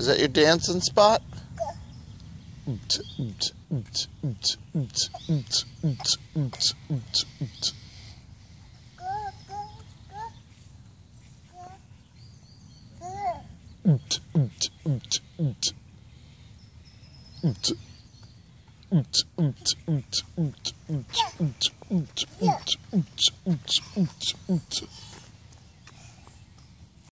Is that your dancing spot?